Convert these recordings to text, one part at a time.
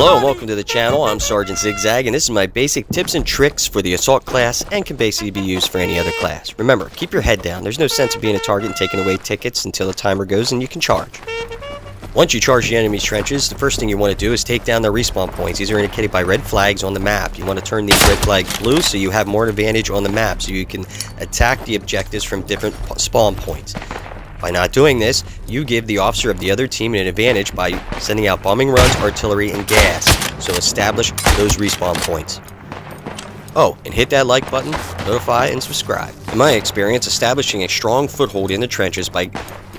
Hello and welcome to the channel. I'm Sergeant Zigzag and this is my basic tips and tricks for the assault class and can basically be used for any other class. Remember, keep your head down. There's no sense of being a target and taking away tickets until the timer goes and you can charge. Once you charge the enemy's trenches, the first thing you want to do is take down their respawn points. These are indicated by red flags on the map. You want to turn these red flags blue so you have more advantage on the map so you can attack the objectives from different spawn points. By not doing this, you give the officer of the other team an advantage by sending out bombing runs, artillery, and gas. So establish those respawn points. Oh, and hit that like button, notify, and subscribe. In my experience, establishing a strong foothold in the trenches by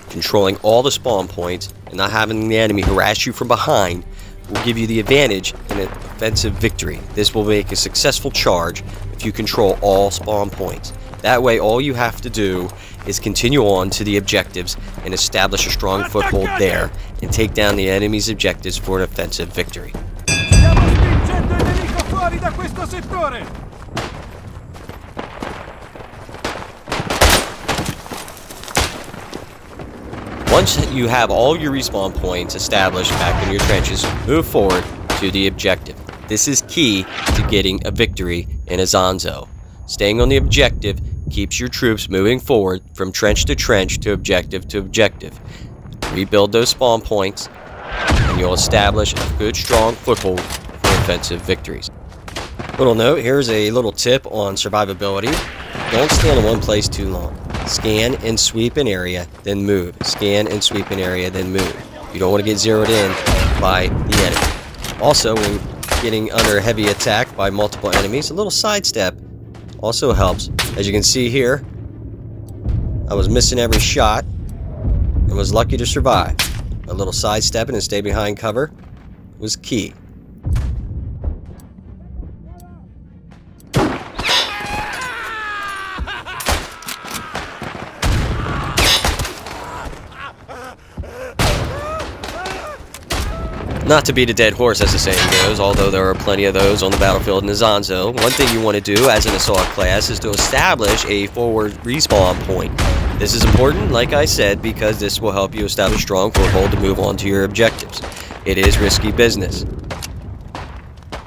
controlling all the spawn points and not having the enemy harass you from behind will give you the advantage in an offensive victory. This will make a successful charge if you control all spawn points. That way, all you have to do is continue on to the objectives and establish a strong foothold there and take down the enemy's objectives for an offensive victory. Once you have all your respawn points established back in your trenches, move forward to the objective. This is key to getting a victory in Isonzo. Staying on the objective keeps your troops moving forward from trench to trench to objective to objective. Rebuild those spawn points, and you'll establish a good strong foothold for offensive victories. Little note, here's a little tip on survivability. Don't stand in one place too long. Scan and sweep an area, then move. Scan and sweep an area, then move. You don't want to get zeroed in by the enemy. Also, when getting under heavy attack by multiple enemies, a little sidestep also helps. As you can see here, I was missing every shot and was lucky to survive. A little sidestepping and stay behind cover was key. Not to beat a dead horse, as the saying goes, although there are plenty of those on the battlefield in Isonzo, one thing you want to do as an assault class is to establish a forward respawn point. This is important, like I said, because this will help you establish strong foothold to move on to your objectives. It is risky business.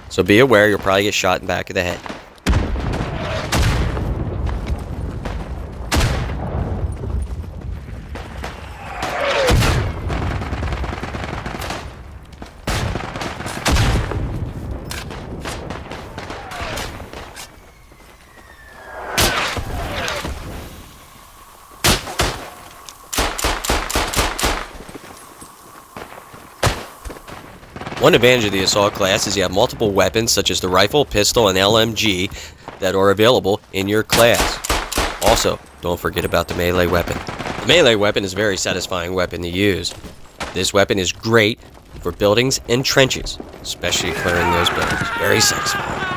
So be aware you'll probably get shot in the back of the head. One advantage of the assault class is you have multiple weapons such as the rifle, pistol, and LMG that are available in your class. Also, don't forget about the melee weapon. The melee weapon is a very satisfying weapon to use. This weapon is great for buildings and trenches, especially clearing those buildings. Very satisfying.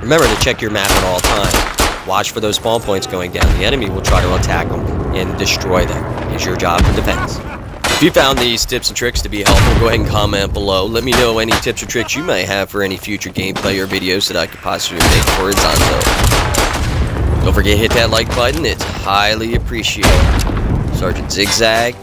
Remember to check your map at all times. Watch for those spawn points going down. The enemy will try to attack them and destroy them. It's your job to defense. If you found these tips and tricks to be helpful, go ahead and comment below. Let me know any tips or tricks you may have for any future gameplay or videos that I could possibly make for Isonzo. Don't forget to hit that like button. It's highly appreciated. Sergeant Zigzag,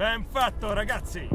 Ben fatto, ragazzi!